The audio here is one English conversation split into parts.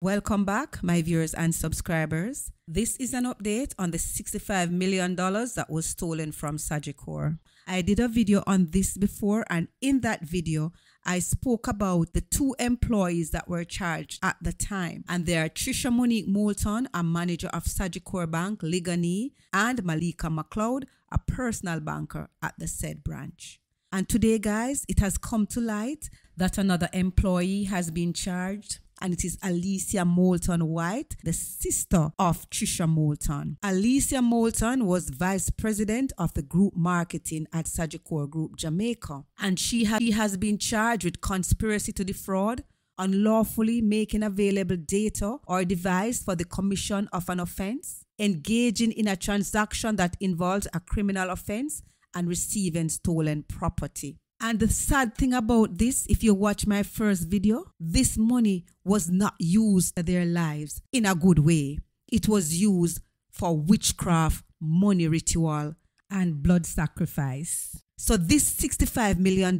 Welcome back, my viewers and subscribers. This is an update on the $65 million that was stolen from Sagicor. I did a video on this before, and in that video, I spoke about the two employees that were charged at the time, and they are Trisha Monique Moulton, a manager of Sagicor Bank, Liguanea, and Malika McLeod, a personal banker at the said branch. And today, guys, it has come to light that another employee has been charged and it is Alysia Moulton White, the sister of Trisha Moulton. Alysia Moulton was vice president of the group marketing at Sagicor Group Jamaica, and she, ha- she has been charged with conspiracy to defraud, unlawfully making available data or device for the commission of an offense, engaging in a transaction that involves a criminal offense, and receiving stolen property. And the sad thing about this, if you watch my first video, this money was not used in their lives in a good way. It was used for witchcraft, money ritual, and blood sacrifice. So this $65 million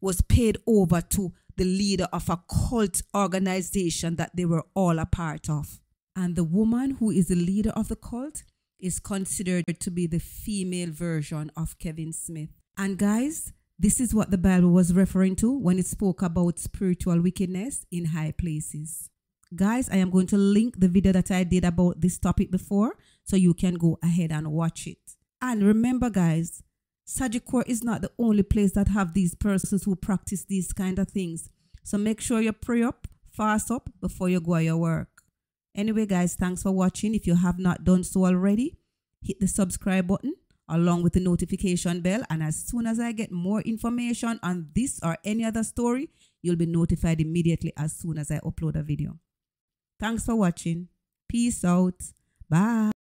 was paid over to the leader of a cult organization that they were all a part of. And the woman who is the leader of the cult is considered to be the female version of Kevin Smith. And guys, this is what the Bible was referring to when it spoke about spiritual wickedness in high places. Guys, I am going to link the video that I did about this topic before so you can go ahead and watch it. And remember guys, Sagicor is not the only place that have these persons who practice these kind of things. So make sure you pray up, fast up before you go your work. Anyway guys, thanks for watching. If you have not done so already, hit the subscribe button along with the notification bell. And as soon as I get more information on this or any other story, you'll be notified immediately as soon as I upload a video. Thanks for watching. Peace out. Bye.